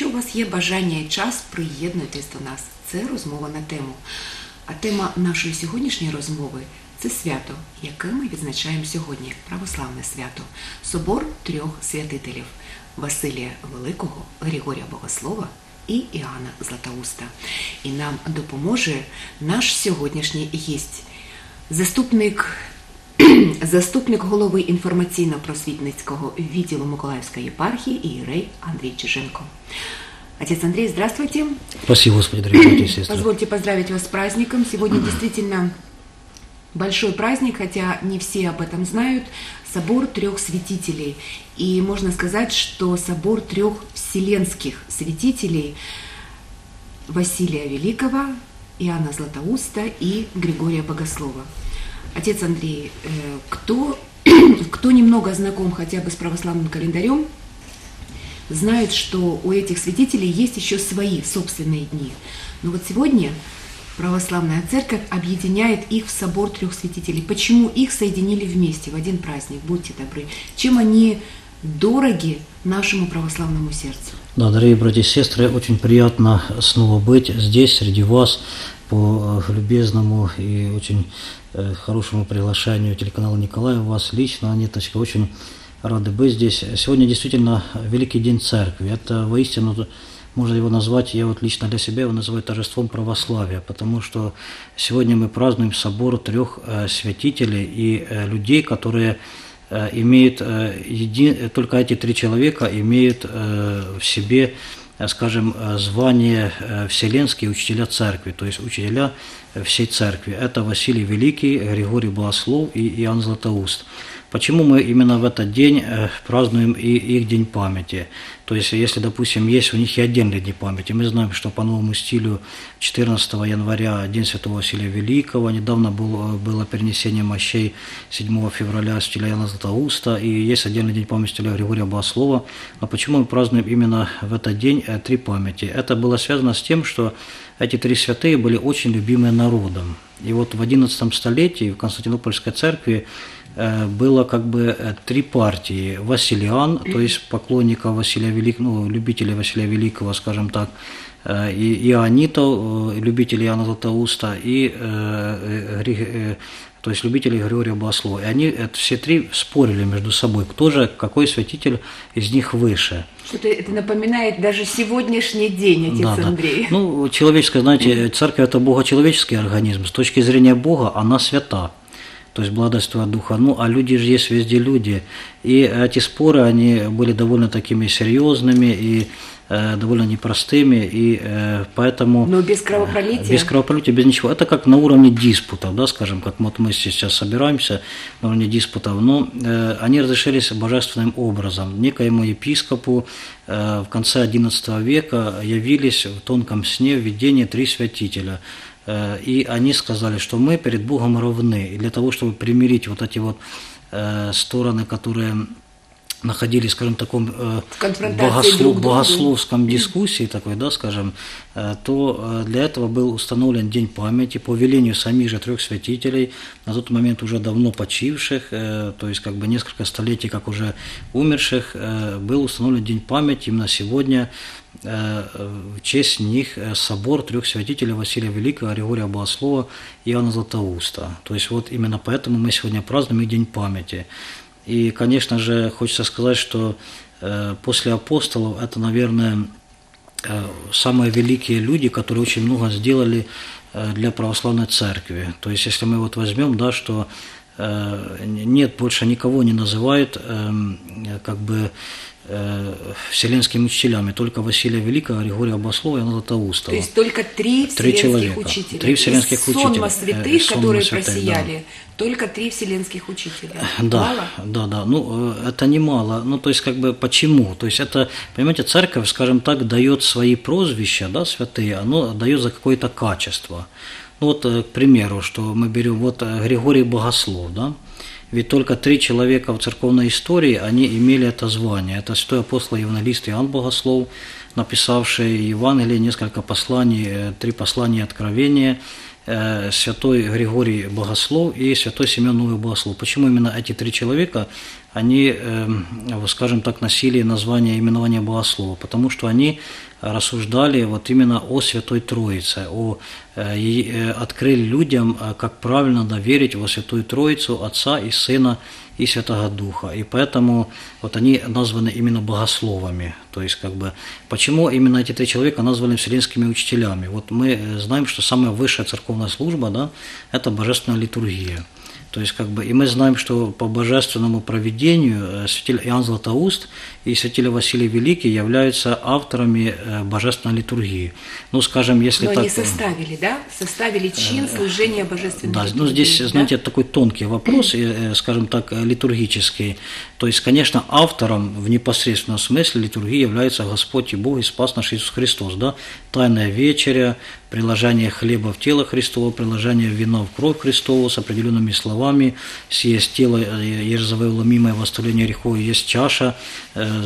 Якщо у вас є бажання і час, приєднуйтесь до нас. Це розмова на тему. А тема нашої сьогоднішньої розмови це свято, яке ми відзначаємо сьогодні православне свято Собор трьох святителів Василія Великого, Григорія Богослова і Іоанна Златоуста. І нам допоможе наш сьогоднішній гість, заступник заступник голови інформаційно-просвітницького відділу Миколаївської єпархії Ієрей Андрій Чиженко. Отец Андрей, здравствуйте. Спасибо, Господи, дорогие братья и сестры. Позвольте поздравить вас с праздником. Сегодня действительно большой праздник, хотя не все об этом знают. Собор трех святителей. И можно сказать, что собор трех вселенских святителей Василия Великого, Иоанна Златоуста и Григория Богослова. Отец Андрей, э, кто, кто немного знаком хотя бы с православным календарем, знает, что у этих святителей есть еще свои собственные дни. Но вот сегодня православная церковь объединяет их в собор трех святителей. Почему их соединили вместе в один праздник? Будьте добры. Чем они дороги нашему православному сердцу? Да, дорогие братья и сестры, очень приятно снова быть здесь, среди вас, по э, любезному и очень э, хорошему приглашению телеканала Николаев, вас лично, Анеточка, очень рады быть здесь. Сегодня действительно Великий День Церкви. Это воистину, можно его назвать, я вот лично для себя его называю торжеством православия, потому что сегодня мы празднуем собор трех э, святителей и людей, которые имеют, еди... только эти три человека имеют в себе скажем, э, звание э, Вселенские учителя церкви, то есть учителя э, всей церкви. Это Василий Великий, Григорий Богослов и Иоанн Златоуст. Почему мы именно в этот день э, празднуем и их день памяти? То есть, если, допустим, есть у них и отдельный день памяти, мы знаем, что по новому стилю 14 января День Святого Василия Великого, недавно был, было перенесение мощей 7 февраля стиля Яна Златоуста, и есть отдельный день памяти стиля Григория Богослова. Но почему мы празднуем именно в этот день э, три памяти? Это было связано с тем, что эти три святые были очень любимы народом. И вот в XI столетии в Константинопольской церкви э, было как бы э, три партии. Василиан, то есть поклонников Василия Великого, ну, любителей Василия Великого, скажем так, э, и Иоаннитов, любителей Иоанна Златоуста, и э, э, то есть любителей Григория Богослова. И они это, все три спорили между собой, кто же, какой святитель из них выше. Что-то это напоминает даже сегодняшний день, отец Да, да. Андрей. Ну, человеческое, знаете, церковь – это богочеловеческий организм. С точки зрения Бога она свята. То есть благодатство Духа. Ну, а люди же есть везде люди. И эти споры, они были довольно такими серьезными и э, довольно непростыми. И э, поэтому... Но без кровопролития. Без кровопролития, без ничего. Это как на уровне диспутов, да, скажем, как вот мы сейчас собираемся на уровне диспутов. Но э, они разрешились божественным образом. Некоему епископу э, в конце XI века явились в тонком сне в видении три святителя. Э, И они сказали, что мы перед Богом равны. И для того, чтобы примирить вот эти вот э, стороны, которые находились, скажем, в таком э, В конфронтации друг к другу. богословском дискуссии такой, да, скажем, то для этого был установлен День памяти по велению самих же трех святителей, на тот момент уже давно почивших, то есть как бы несколько столетий как уже умерших, был установлен День памяти именно сегодня в честь них э, собор трех святителей Василия Великого, Григория Богослова и Иоанна Златоуста. То есть вот именно поэтому мы сегодня празднуем их День памяти. И, конечно же, хочется сказать, что э, после апостолов это, наверное, э, самые великие люди, которые очень много сделали э, для православной церкви. То есть, если мы вот возьмем, да, что э, нет, больше никого не называют эм, э, как бы э, вселенскими учителями, только Василия Великого, Григория Богослова и Иоанна Златоустова. То есть только три Три вселенских человека. учителя. Три вселенских Из учителя. Э, святых, сонма которые святых, просияли, только три вселенских учителя. Да, Мало? да, да. Ну, э, это немало. Ну, то есть, как бы, почему? То есть, это, понимаете, церковь, скажем так, дает свои прозвища, да, святые, оно дает за какое-то качество. Ну, вот, э, к примеру, что мы берем, вот э, Григорий Богослов, да, ведь только три человека в церковной истории, они имели это звание. Это святой апостол евангелист Иоанн Богослов, написавший Евангелие, несколько посланий, э, три послания откровения, э, святой Григорий Богослов и святой Семен Новый Богослов. Почему именно эти три человека они, скажем так, носили название именования богослова, потому что они рассуждали вот именно о Святой Троице, о, и открыли людям, как правильно доверить во Святую Троицу Отца и Сына и Святого Духа. И поэтому вот они названы именно богословами. То есть, как бы, почему именно эти три человека названы вселенскими учителями? Вот мы знаем, что самая высшая церковная служба, да, это божественная литургия. То есть, как бы, и мы знаем, что по божественному проведению э, святитель Иоанн Златоуст и святитель Василий Великий являются авторами э, божественной литургии. Ну, скажем, если Но так... они составили, да? Составили чин служения божественной да, литургии. ну здесь, да? знаете, такой тонкий вопрос, э, скажем так, литургический. То есть, конечно, автором в непосредственном смысле литургии является Господь и Бог и Спас наш Иисус Христос, да? Тайная вечеря, приложение хлеба в тело Христово, приложение вина в кровь Христову с определенными словами, съесть тело Ерзовое ломимое в оставление грехов, есть чаша, э,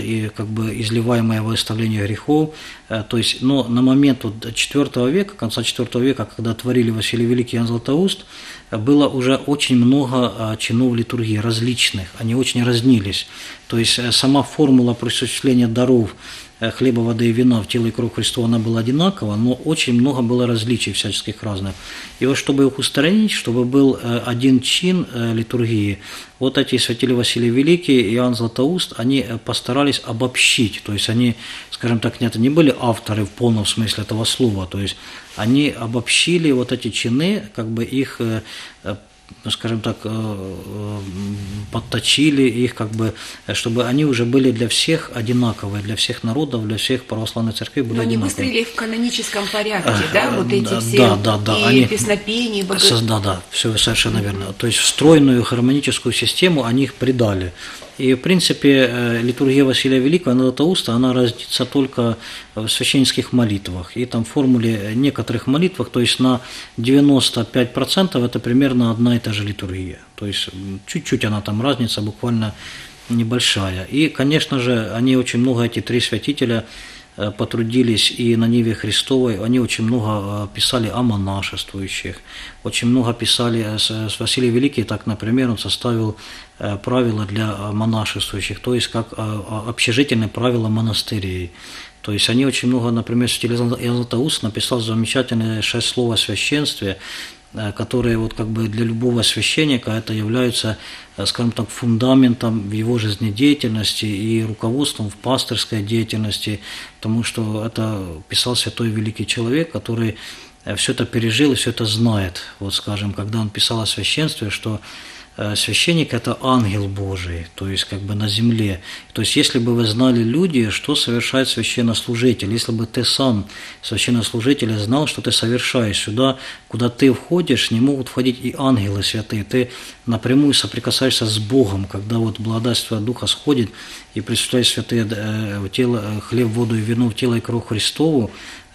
э, как бы изливаемое в оставление грехов. Э, то есть, но на момент вот IV века, конца IV века, когда творили Василий Великий и Иоанн Златоуст, было уже очень много чинов литургии различных, они очень разнились. То есть сама формула присуществления даров Э, хлеба, воды и вина в тело и кровь Христова, она была одинакова, но очень много было различий всяческих разных. И вот чтобы их устранить, чтобы был э, один чин э, литургии, вот эти святили Василий Великий и Иоанн Златоуст, они постарались обобщить, то есть они, скажем так, нет, не были авторы в полном смысле этого слова, то есть они обобщили вот эти чины, как бы их ну, скажем так, э, э, подточили их, как бы, чтобы они уже были для всех одинаковые, для всех народов, для всех православных церквей были Но они одинаковые. выстроили в каноническом порядке, да, вот эти да, все да, да, да, и они, песнопения, и бого... Да, да, все совершенно верно. То есть встроенную гармоническую систему они их придали. И, в принципе, э, литургия Василия Великого, она Златоуста, она разнится только в священнических молитвах. И там формуле некоторых молитвах, то есть на 95% это примерно одна и та же литургия. То есть чуть-чуть она там разница, буквально небольшая. И, конечно же, они очень много, эти три святителя, потрудились и на Ниве Христовой, они очень много э, писали о монашествующих, очень много писали, э, с Василий Великий, так, например, он составил правила для монашествующих, то есть как общежительные правила монастырей. То есть они очень много, например, Святитель Златоуст написал замечательные шесть слов о священстве, Э, которые вот как бы для любого священника это являются, э, скажем так, фундаментом в его жизнедеятельности и руководством в пасторской деятельности, потому что это писал святой великий человек, который э, все это пережил и все это знает. Вот, скажем, когда он писал о священстве, что Э, священник – это ангел Божий, то есть как бы на земле. То есть если бы вы знали люди, что совершает священнослужитель, если бы ты сам, священнослужитель, знал, что ты совершаешь сюда, куда ты входишь, не могут входить и ангелы святые. Ты напрямую соприкасаешься с Богом, когда вот благодатство Духа сходит и присутствует святые э, тело, э, хлеб, воду и вино в тело и кровь Христову,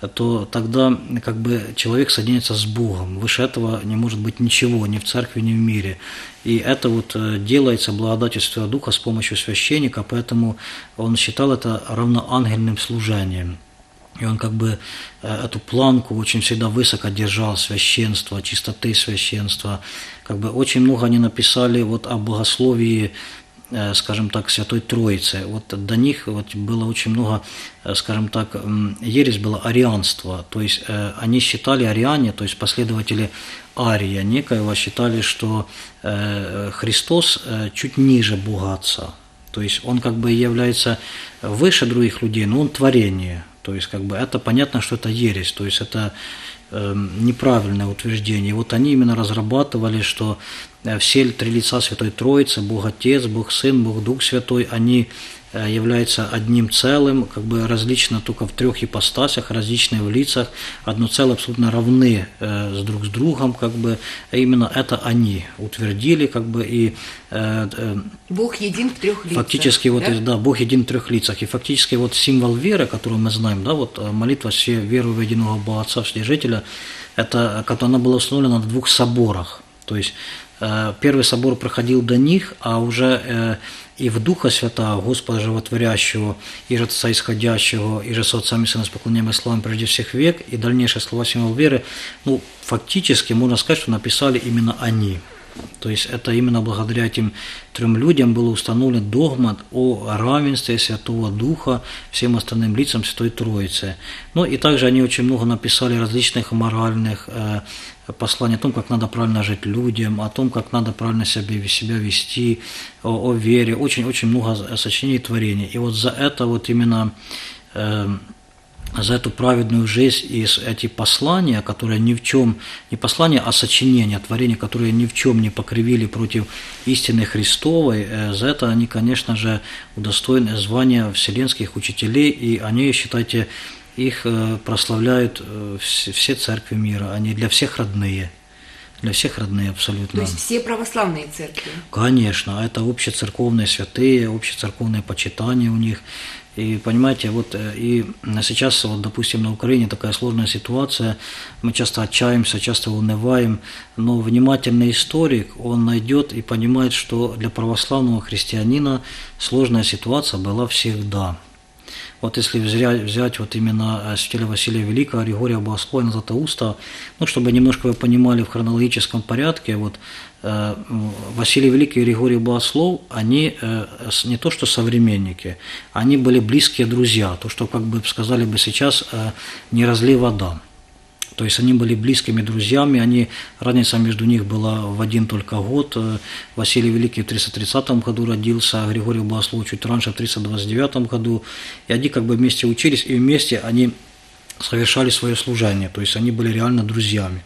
то тогда как бы человек соединяется с Богом. Выше этого не может быть ничего, ни в церкви, ни в мире. И это вот э, делается благодательство Духа с помощью священника, поэтому он считал это равноангельным служением. И он как бы э, эту планку очень всегда высоко держал, священство, чистоты священства. Как бы очень много они написали вот о богословии скажем так, Святой Троицы. Вот до них вот было очень много, э, скажем так, ересь было арианство. То есть э, они считали ариане, то есть последователи Ария некоего считали, что Христос чуть ниже Бога Отца. То есть он как бы является выше других людей, но он творение. То есть как бы это понятно, что это ересь. То есть это неправильное утверждение. Вот они именно разрабатывали, что э, все три лица Святой Троицы, Бог Отец, Бог Сын, Бог Дух Святой, они является одним целым, как бы различно только в трех ипостасях, различные в лицах, одно целое абсолютно равны э, с друг с другом, как бы а именно это они утвердили, как бы и э, э, Бог един в трех лицах. Фактически вот да? да, Бог един в трех лицах, и фактически вот символ веры, который мы знаем, да, вот э, молитва все веру в единого Бога Отца Вседержителя, это, она была установлена на двух соборах, то есть Первый собор проходил до них, а уже и в Духа Святого, Господа Животворящего, и же Отца Исходящего, и же с Отцами Сына с поклонением и славой прежде всех век, и дальнейшие слова символ веры, ну, фактически можно сказать, что написали именно они. То есть это именно благодаря этим трем людям был установлен догмат о равенстве Святого Духа всем остальным лицам Святой Троицы. Ну и также они очень много написали различных моральных э, посланий о том, как надо правильно жить людям, о том, как надо правильно себя, себя вести, о, о вере. Очень-очень много сочинений и творений. И вот за это вот именно э, за эту праведную жизнь и эти послания, которые ни в чем, не послания, а сочинения, творения, которые ни в чем не покривили против истины Христовой, э, за это они, конечно же, удостоены звания вселенских учителей, и они, считайте, их э, прославляют э, все церкви мира, они для всех родные. Для всех родные абсолютно. То есть все православные церкви? Конечно, это общецерковные святые, общецерковное почитание у них. И понимаете, вот э, и сейчас, вот, допустим, на Украине такая сложная ситуация, мы часто отчаемся, часто унываем, но внимательный историк, он найдет и понимает, что для православного христианина сложная ситуация была всегда. Вот если взять, взять вот именно э, святителя Василия Великого, Григория Богослова и Златоуста, ну, чтобы немножко вы понимали в хронологическом порядке, вот э, Василий Великий и Григорий Богослов, они э, не то что современники, они были близкие друзья, то, что, как бы сказали бы сейчас, не разли вода. То есть они были близкими друзьями, они, разница между них была в один только год. Василий Великий в 330 году родился, а Григорий Богослов чуть раньше, в 329 году. И они как бы вместе учились, и вместе они совершали свое служение, то есть они были реально друзьями.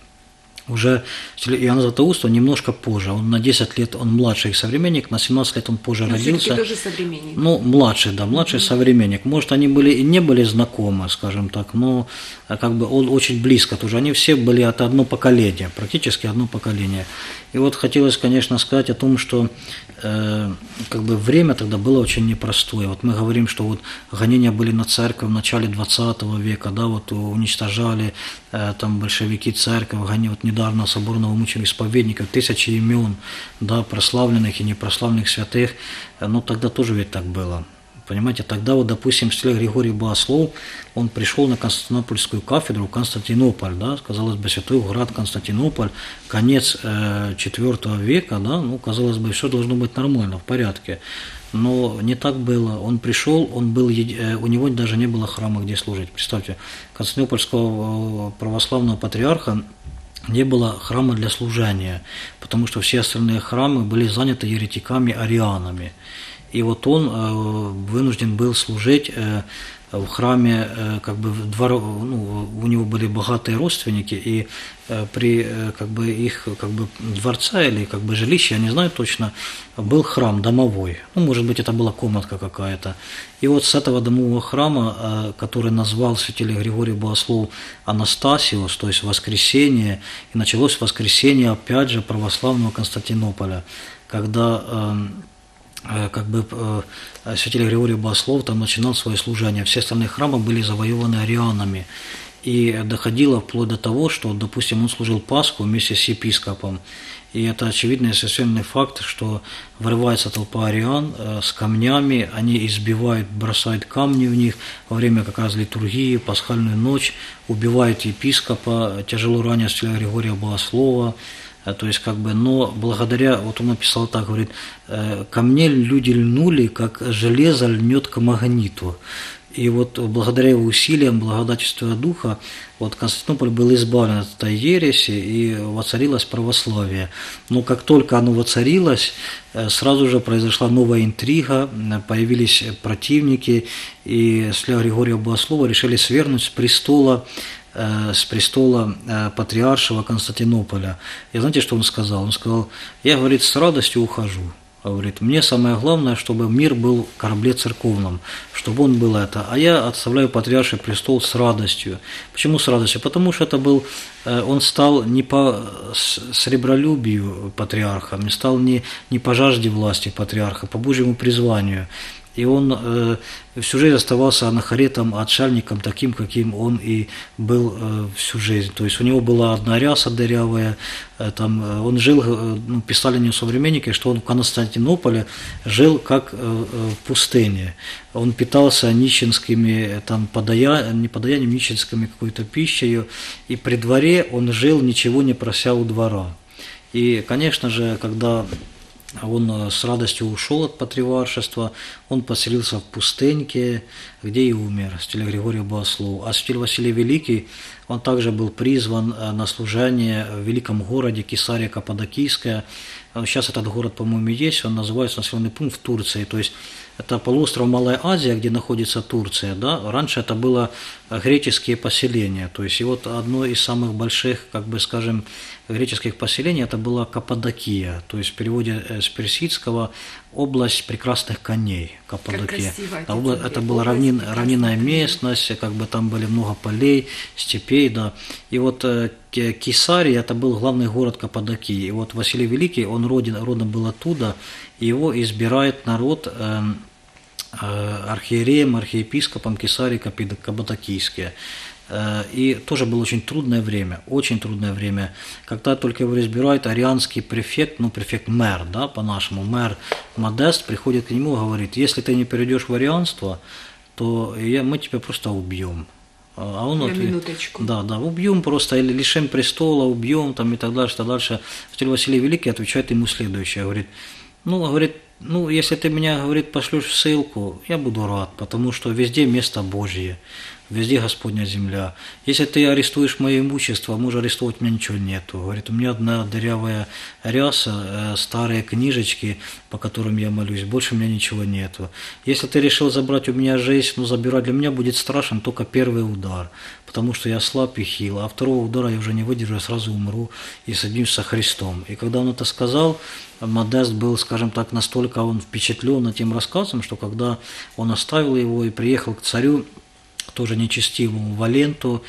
Уже Иоанн Златоуст, он немножко позже, он на 10 лет, он младший современник, на 17 лет он позже Но родился. тоже современник. Ну, младший, да, младший mm-hmm. современник. Может, они были и не были знакомы, скажем так, но э, как бы он очень близко тоже. Они все были от одно поколение, практически одно поколение. И вот хотелось, конечно, сказать о том, что как бы время тогда было очень непростое. Вот мы говорим, что вот гонения были на церковь в начале 20 века, да, вот уничтожали э, там большевики церковь, гони, вот недавно соборного мучили исповедников, тысячи имен, да, прославленных и непрославленных святых, э, но тогда тоже ведь так было. Понимаете, тогда вот, допустим, святой Григорий Богослов, он пришел на Константинопольскую кафедру, Константинополь, да, казалось бы, святой град Константинополь, конец IV э, века, да, ну, казалось бы, все должно быть нормально, в порядке. Но не так было. Он пришел, он был, э, у него даже не было храма, где служить. Представьте, Константинопольского э, православного патриарха не было храма для служения, потому что все остальные храмы были заняты еретиками-арианами. И вот он э, вынужден был служить э, в храме, э, как бы двор, ну, у него были богатые родственники, и при как бы их как бы дворца или как бы жилище, я не знаю точно, был храм домовой. Ну, может быть, это была комнатка какая-то. И вот с этого домового храма, который назвал святитель Григорий Богослов Анастасиус, то есть воскресение, и началось воскресение, опять же, православного Константинополя, когда эм, как бы э, святитель Григорий Богослов там начинал свое служение. Все остальные храмы были завоеваны арианами. И доходило вплоть до того, что, допустим, он служил Пасху вместе с епископом. И это очевидный и факт, что вырывается толпа ариан э, с камнями, они избивают, бросают камни в них во время как раз литургии, пасхальную ночь, убивают епископа, тяжело ранят Григория Богослова, Э, то есть как бы, но благодаря, вот он написал так, говорит, «Э, ко мне люди льнули, как железо льнет к магниту. И вот благодаря его усилиям, благодательству Духа, вот Константинополь был избавлен от этой ереси и воцарилось православие. Но как только оно воцарилось, э, сразу же произошла новая интрига, появились противники, и Святого Григория Богослова решили свернуть с престола Э, с престола э, патриаршего Константинополя. И знаете, что он сказал? Он сказал, я, говорит, с радостью ухожу. Говорит, мне самое главное, чтобы мир был в корабле церковном, чтобы он был это. А я отставляю патриарший престол с радостью. Почему с радостью? Потому что это был, э, он стал не по сребролюбию патриарха, не стал не, не по жажде власти патриарха, по Божьему призванию. И он э, всю жизнь оставался анахаретом, отшельником, таким, каким он и был э, всю жизнь. То есть у него была одна ряса дырявая, э, там, э, он жил, э, ну, писали не современники, что он в Константинополе жил как э, э, в пустыне. Он питался нищенскими, там, подая, не подаянием, нищенскими какой-то пищей, и при дворе он жил, ничего не прося у двора. И, конечно же, когда он э, с радостью ушел от патриаршества, он поселился в пустыньке, где и умер, стиле Григория Богослова. А стиль Василий Великий, он также был призван э, на служение в великом городе Кесария Каппадокийская. Сейчас этот город, по-моему, есть, он называется населенный пункт в Турции. То есть это полуостров Малая Азия, где находится Турция, да, раньше это было греческие поселения, то есть и вот одно из самых больших, как бы скажем, греческих поселений это была Каппадокия, то есть в переводе э, с персидского область прекрасных коней, Каппадокия. Да, область, это была равнин, равнинная местность, как бы там были много полей, степей, да. И вот э, Кесария это был главный город Каппадокии. И вот Василий Великий, он родин, родом был оттуда, и его избирает народ э, э, архиереем, архиепископом Кесарии Каппадокийские. Э, и тоже было очень трудное время, очень трудное время. Когда только его избирает арианский префект, ну, префект мэр, да, по-нашему, мэр Модест приходит к нему и говорит, если ты не перейдешь в арианство, то я, мы тебя просто убьем. А он На вот, минуточку. Да, да, убьем просто, или лишим престола, убьем там и так дальше, так дальше. Стиль Василий Великий отвечает ему следующее, говорит, ну, говорит, ну, если ты меня, говорит, пошлешь в ссылку, я буду рад, потому что везде место Божье везде Господня земля. Если ты арестуешь мое имущество, можешь арестовать, у меня ничего нету. Говорит, у меня одна дырявая ряса, э, старые книжечки, по которым я молюсь, больше у меня ничего нету. Если ты решил забрать у меня жизнь, ну забирать для меня будет страшен только первый удар, потому что я слаб и хил, а второго удара я уже не выдержу, я сразу умру и соединюсь со Христом. И когда он это сказал, Модест был, скажем так, настолько он впечатлен этим рассказом, что когда он оставил его и приехал к царю, тоже нечестивому Валенту,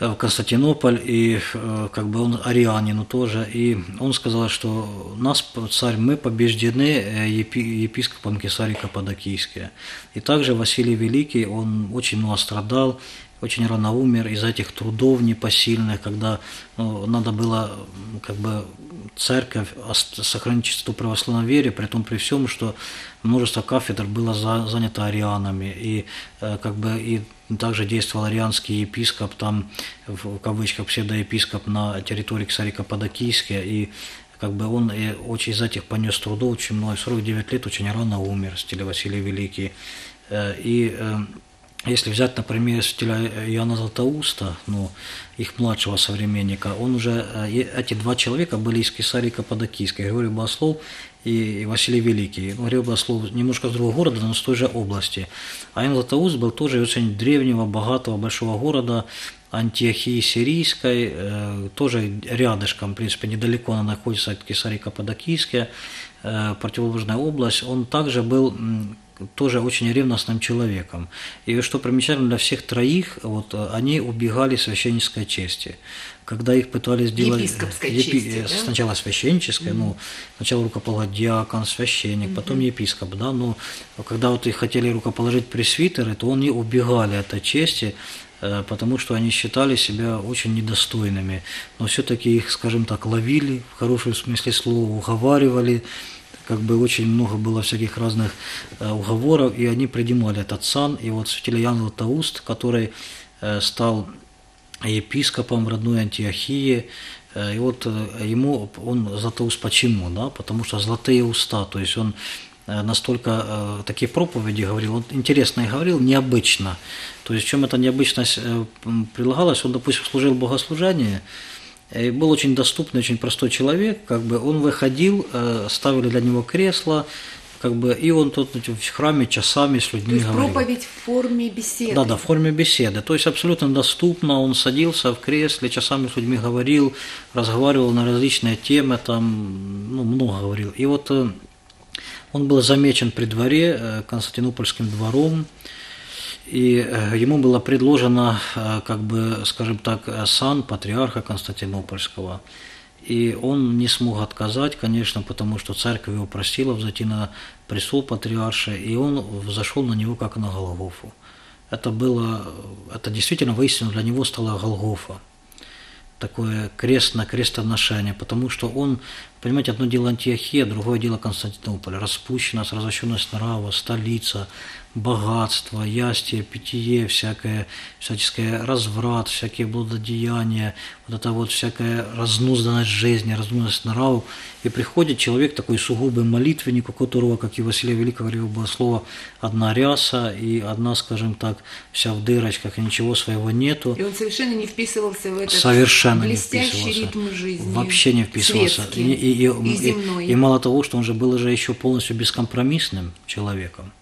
э, в Константинополь, и э, как бы он арианину тоже, и он сказал, что нас, царь, мы побеждены э, епископом Кесарий Каппадокийским. И также Василий Великий, он очень много страдал, очень рано умер из этих трудов непосильных, когда ну, надо было как бы церковь сохранить чистоту православной вере, при том при всем, что множество кафедр было за, занято арианами, и э, как бы и также действовал арианский епископ, там в кавычках псевдоепископ на территории Ксарика Подокийске, и как бы он и очень из этих понес трудов очень много, 49 лет очень рано умер, стиле Василий Великий. Э, и э, если взять, например, святителя Иоанна Златоуста, ну, их младшего современника, он уже, э, эти два человека были из Кесарии Каппадокийской, Григорий Богослов и Василий Великий. Ну, Григорий Богослов немножко с другого города, но с той же области. А Иоанн Златоуст был тоже очень древнего, богатого, большого города, Антиохии Сирийской, э, тоже рядышком, в принципе, недалеко она находится от Кесарии Каппадокийской, э, противоположная область. Он также был тоже очень ревностным человеком. И что примечательно для всех троих, вот они убегали священнической чести. Когда их пытались сделать епископской епи... чести, да? сначала священнической, mm-hmm. ну сначала рукоположить диакон, священник, mm-hmm. потом епископ, да, но когда вот их хотели рукоположить пресвитеры, то они убегали от этой чести, э, потому что они считали себя очень недостойными. Но все-таки их, скажем так, ловили, в хорошем смысле слова, уговаривали, как бы очень много было всяких разных э, уговоров, и они принимали этот сан. И вот святитель Ян Златоуст, который э, стал епископом родной Антиохии, э, и вот ему, он Златоуст почему, да, потому что золотые уста, то есть он настолько такие проповеди говорил, он интересно и говорил, необычно. То есть в чем эта необычность прилагалась, он, допустим, служил богослужение, и был очень доступный, очень простой человек, как бы он выходил, э, ставили для него кресло, как бы, и он тут в храме часами с людьми То есть говорил. проповедь в форме беседы. Да, да, в форме беседы. То есть абсолютно доступно, он садился в кресле, часами с людьми говорил, разговаривал на различные темы, там, ну, много говорил. И вот э, он был замечен при дворе э, Константинопольским двором, и э, ему было предложено, э, как бы, скажем так, сан патриарха Константинопольского. И он не смог отказать, конечно, потому что церковь его просила взойти на престол патриарша, и он взошел на него как на Голгофу. Это было, это действительно воистину для него стало Голгофа. Такое крест на крестоношение, потому что он Понимаете, одно дело Антиохия, другое дело Константинополь. Распущенность, развращенность нрава, столица, богатство, ястие, питье, всякое, всяческое разврат, всякие блудодеяния, вот это вот всякая разнузданность жизни, разнузданность нравов. И приходит человек такой сугубый молитвенник, у которого, как и Василия Великого было слово, одна ряса и одна, скажем так, вся в дырочках, и ничего своего нету. И он совершенно не вписывался в этот совершенно блестящий не вписывался. ритм жизни. Вообще не вписывался. Светский, и, и, и, земной. и, и мало того, что он же был уже еще полностью бескомпромиссным человеком.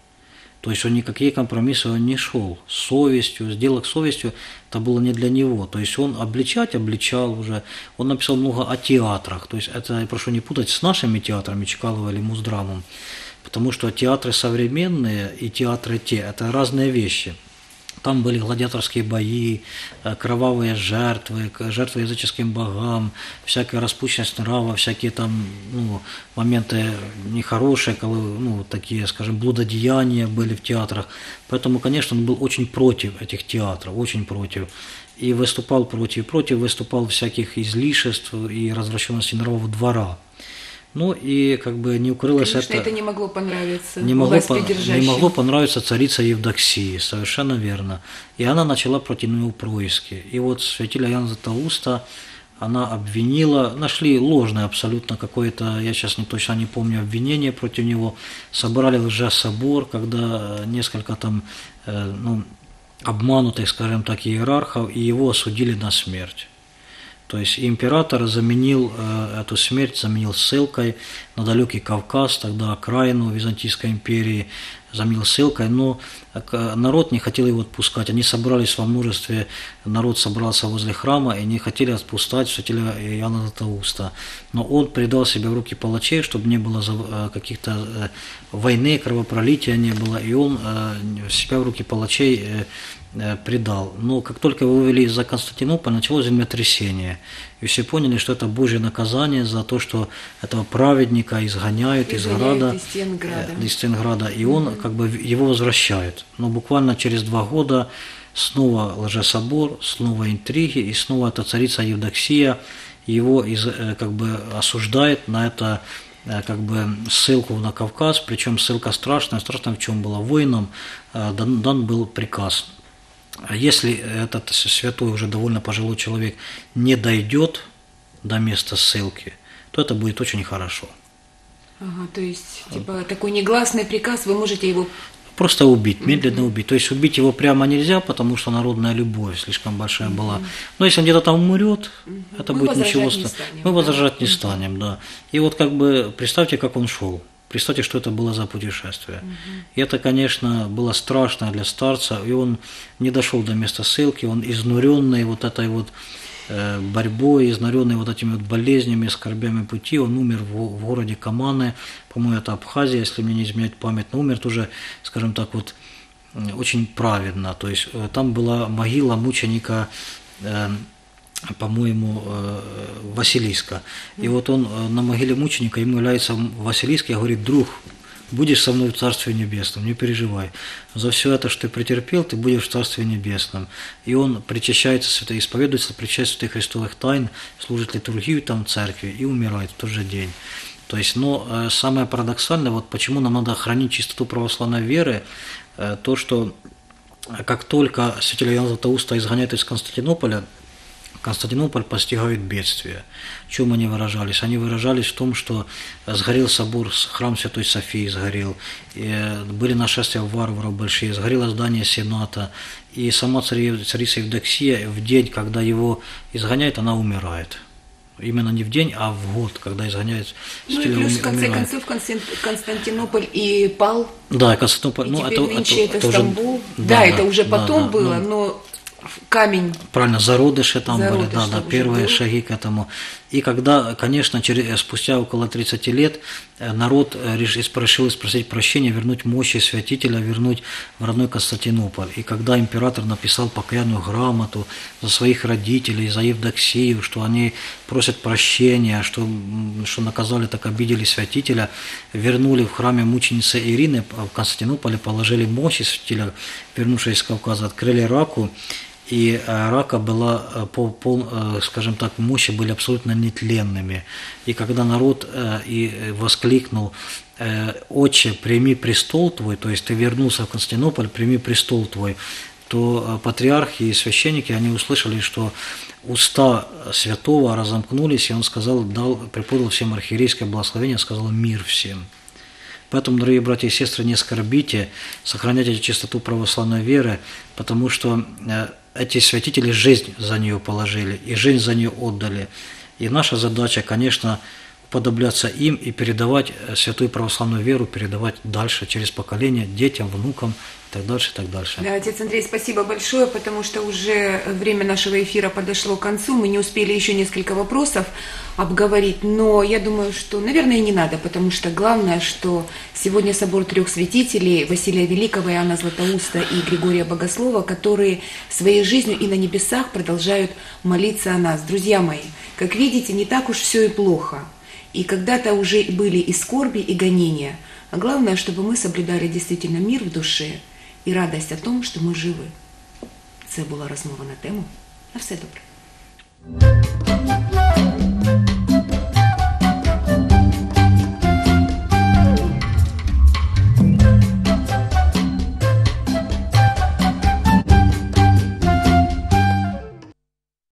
То есть он никакие компромиссы он не шел. С совестью, сделок с совестью, это было не для него. То есть он обличать обличал уже. Он написал много о театрах. То есть это, я прошу не путать с нашими театрами Чкалова или Муздрамом. Потому что театры современные и театры те – это разные вещи. Там были гладиаторские бои, э, кровавые жертвы, жертвы языческим богам, всякая распущенность нрава, всякие там ну, моменты нехорошие, ну, такие, скажем, блудодеяния были в театрах. Поэтому, конечно, он был очень против этих театров, очень против. И выступал против, против выступал всяких излишеств и развращенности нравов двора. Ну и как бы не укрылось Конечно, это... это не могло понравиться не могло, по, не могло понравиться царица Евдоксии, совершенно верно. И она начала против него происки. И вот святителя Яна Златоуста, она обвинила, нашли ложное абсолютно какое-то, я сейчас не точно не помню, обвинение против него, собрали лжесобор, когда несколько там, э, ну, обманутых, скажем так, иерархов, и его осудили на смерть. То есть император заменил э, эту смерть, заменил ссылкой на далекий Кавказ, тогда окраину Византийской империи, заменил ссылкой, но э, народ не хотел его отпускать. Они собрались во множестве, народ собрался возле храма и не хотели отпускать святителя Иоанна Златоуста. Но он предал себя в руки палачей, чтобы не было э, каких-то войны, кровопролития не было, и он себя в руки палачей предал. Но как только его вывели из-за Константинополя, началось землетрясение. И все поняли, что это Божье наказание за то, что этого праведника изгоняют из града, из Стенграда. Из Стенграда и он как бы его возвращает. Но буквально через два года снова лжесобор, снова интриги, и снова эта царица Евдоксия его из, э, как бы осуждает на это э, как бы ссылку на Кавказ, причем ссылка страшная, страшная в чем была воином, дан, дан был приказ а если этот святой уже довольно пожилой человек не дойдет до места ссылки, то это будет очень хорошо. Ага, то есть, типа, такой негласный приказ, вы можете его Просто убить, медленно убить. То есть убить его прямо нельзя, потому что народная любовь слишком большая была. Но если он где-то там умрет, это Мы будет ничего. Станем, Мы возражать не станем, да. И вот как бы представьте, как он шел. Представьте, что это было за путешествие. Угу. Это, конечно, было страшно для старца, и он не дошел до места ссылки, он изнуренный вот этой вот э, борьбой, изнуренный вот этими вот болезнями, скорбями пути, он умер в, в городе Каманы, по-моему, это Абхазия, если мне не изменять память, но умер тоже, скажем так, вот очень праведно. То есть э, там была могила мученика э, по-моему, э, Василиска. И вот он э, на могиле мученика, ему является Василиск, я говорит, друг, будешь со мной в Царстве Небесном, не переживай. За все это, что ты претерпел, ты будешь в Царстве Небесном. И он причащается, свято, исповедуется, причащается святых христовых тайн, служит литургию там в церкви и умирает в тот же день. То есть, но э, самое парадоксальное, вот почему нам надо хранить чистоту православной веры, то, что как только святителя Иоанна Златоуста изгоняют из Константинополя, Константинополь постигает бедствие. В чем они выражались? Они выражались в том, что сгорел собор, храм Святой Софии сгорел, и были нашествия варваров большие, сгорело здание Сената, и сама царица Евдоксия в день, когда его изгоняют, она умирает. Именно не в день, а в год, когда изгоняют Ну и плюс, в конце умирает. концов, Константинополь и пал. Да, Константинополь. И ну, теперь это, нынче это, это, это Стамбул. Уже, да, да, это уже да, потом да, было, ну, но камень. Правильно, зародыши там зародыши были, да, да, первые был. шаги к этому. И когда, конечно, через, спустя около 30 лет э, народ э, решил спросить прощения, вернуть мощи святителя, вернуть в родной Константинополь. И когда император написал покаянную грамоту за своих родителей, за Евдоксию, что они просят прощения, что, что наказали, так обидели святителя, вернули в храме мученицы Ирины в Константинополе, положили мощи святителя, вернувшись из Кавказа, открыли раку, и рака была, по, по, скажем так, мощи были абсолютно нетленными. И когда народ и воскликнул «Отче, прими престол твой», то есть ты вернулся в Константинополь, прими престол твой, то патриархи и священники, они услышали, что уста святого разомкнулись, и он сказал, дал, преподал всем архиерейское благословение, сказал мир всем. Поэтому, дорогие братья и сестры, не скорбите, сохраняйте чистоту православной веры, потому что э, эти святители жизнь за нее положили и жизнь за нее отдали. И наша задача, конечно, уподобляться им и передавать э, святую православную веру, передавать дальше через поколение детям, внукам и так дальше, и так дальше. Да, отец Андрей, спасибо большое, потому что уже время нашего эфира подошло к концу, мы не успели еще несколько вопросов обговорить, но я думаю, что, наверное, не надо, потому что главное, что сегодня собор трех святителей Василия Великого, Иоанна Златоуста и Григория Богослова, которые своей жизнью и на небесах продолжают молиться о нас. Друзья мои, как видите, не так уж все и плохо. И когда-то уже были и скорби, и гонения. А главное, чтобы мы соблюдали действительно мир в душе і радость о том, що ми живі. Це була розмова на тему. На все добре.